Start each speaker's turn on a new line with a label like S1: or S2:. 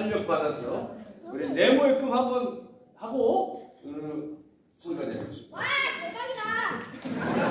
S1: 탄력 받아서 우리 네모의금 한번 하고 오늘 소리가 내겠습니다.
S2: 와 대박이다.